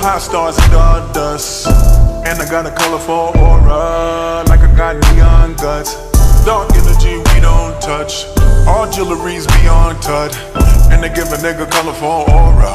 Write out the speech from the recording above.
hot stars and dust. And I got a colorful aura, like I got neon guts. Dark energy we don't touch. All jewelry's beyond touch. And they give a nigga colorful aura,